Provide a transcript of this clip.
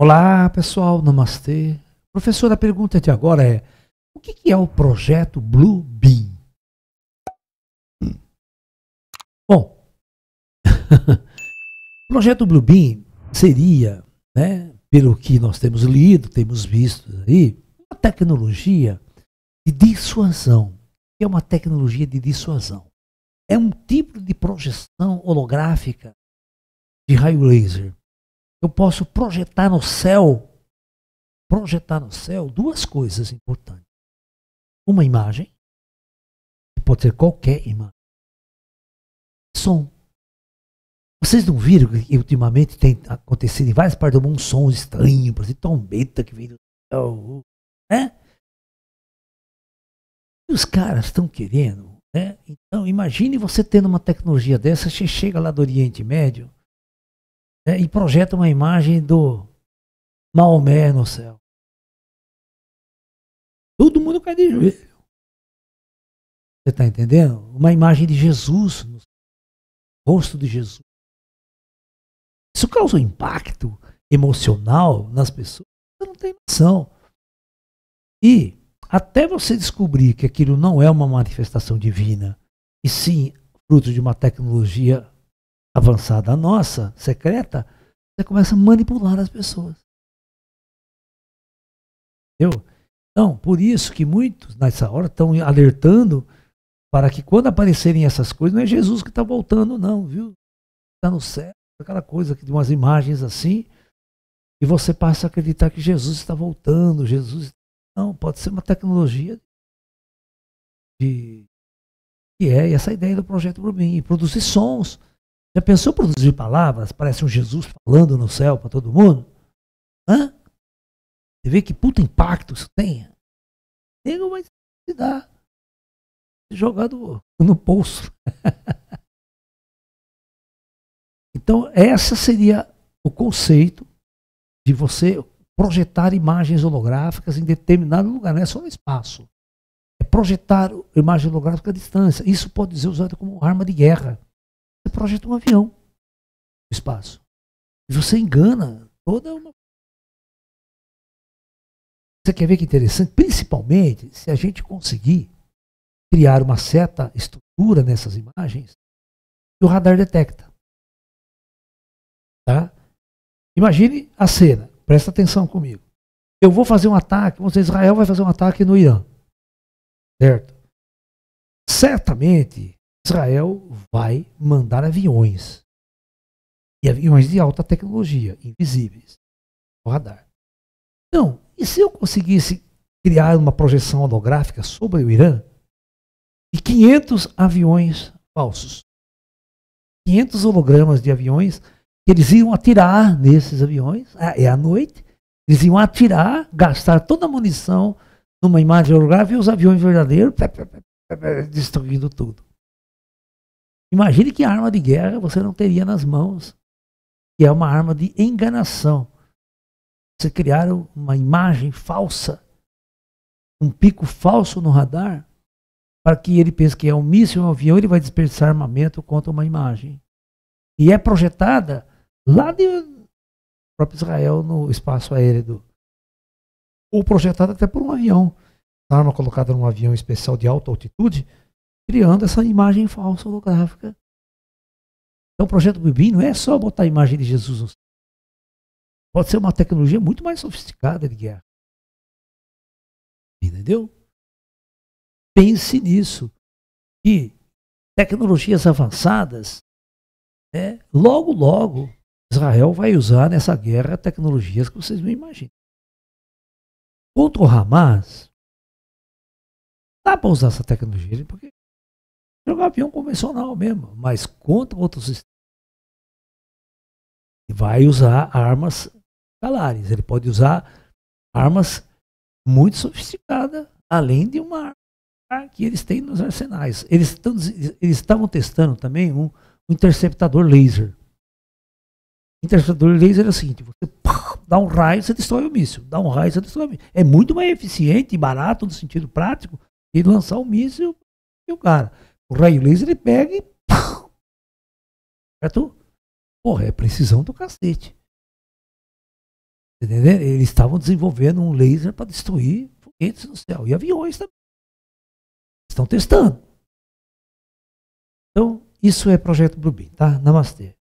Olá, pessoal, namastê. Professor, a pergunta de agora é: o que é o projeto Blue Beam? Bom, o projeto Blue Beam seria, né, pelo que nós temos lido, temos visto aí, uma tecnologia de dissuasão. que é uma tecnologia de dissuasão? É um tipo de projeção holográfica de raio laser. Eu posso projetar no céu, projetar no céu duas coisas importantes. Uma imagem, que pode ser qualquer imagem. Som. Vocês não viram que ultimamente tem acontecido em várias partes do mundo um som estranho, por exemplo, trombeta que vem do céu, né? E os caras estão querendo, né? Então, imagine você tendo uma tecnologia dessa, você chega lá do Oriente Médio né, e projeta uma imagem do Maomé no céu. Todo mundo cai de joelho. Você está entendendo? Uma imagem de Jesus, no rosto de Jesus. Isso causa um impacto emocional nas pessoas. Você não tem noção. E até você descobrir que aquilo não é uma manifestação divina, e sim fruto de uma tecnologia avançada nossa, secreta, você começa a manipular as pessoas. Entendeu? Então, por isso que muitos nessa hora estão alertando para que quando aparecerem essas coisas, não é Jesus que está voltando, não, viu? Está no céu aquela coisa de umas imagens assim, e você passa a acreditar que Jesus está voltando, Jesus. Não, pode ser uma tecnologia de. que é essa ideia do projeto Rubim, produzir sons. Já pensou produzir palavras? Parece um Jesus falando no céu para todo mundo? Hã? Você vê que puta impacto isso tem? Nego vai se dar jogado no bolso. Então, essa seria o conceito de você projetar imagens holográficas em determinado lugar, não é só no espaço. É projetar imagem holográfica à distância. Isso pode ser usado como arma de guerra. Projeta um avião no espaço. E você engana toda uma. Você quer ver que interessante? Principalmente se a gente conseguir criar uma certa estrutura nessas imagens que o radar detecta. Tá? Imagine a cena, presta atenção comigo. Eu vou fazer um ataque, vamos dizer, Israel vai fazer um ataque no Irã. Certo? Certamente Israel vai mandar aviões. E aviões de alta tecnologia, invisíveis. O radar. Então, e se eu conseguisse criar uma projeção holográfica sobre o Irã e 500 aviões falsos? 500 hologramas de aviões eles iam atirar nesses aviões, é, é à noite, eles iam atirar, gastar toda a munição numa imagem holográfica e os aviões verdadeiros destruindo tudo. Imagine que arma de guerra você não teria nas mãos, que é uma arma de enganação. Você criar uma imagem falsa, um pico falso no radar, para que ele pense que é um míssil, um avião, ele vai desperdiçar armamento contra uma imagem. E é projetada lá de próprio Israel no espaço aéreo do, ou projetado até por um avião, arma colocada num avião especial de alta altitude, criando essa imagem falsa holográfica. Então o projeto Bibi não é só botar a imagem de Jesus no céu. Pode ser uma tecnologia muito mais sofisticada de guerra. Entendeu? Pense nisso. Que tecnologias avançadas, é, logo, logo, Israel vai usar nessa guerra tecnologias que vocês não imaginam. Contra o Hamas, dá para usar essa tecnologia, porque jogar avião convencional mesmo, mas contra outros sistemas. Vai usar armas calares. Ele pode usar armas muito sofisticadas, além de uma arma que eles têm nos arsenais. Eles, estão, eles estavam testando também um, um interceptador laser. Interceptador laser é o seguinte: você dá um raio, você destrói o míssil. Dá um raio, você destrói o míssil. É muito mais eficiente e barato no sentido prático de lançar o míssil e o cara. O raio laser ele pega e. Certo? Porra, é precisão do cacete. Entendeu? Eles estavam desenvolvendo um laser para destruir foguetes no céu e aviões também. Estão testando. Então, isso é projeto Bluebeam, tá? Namastê.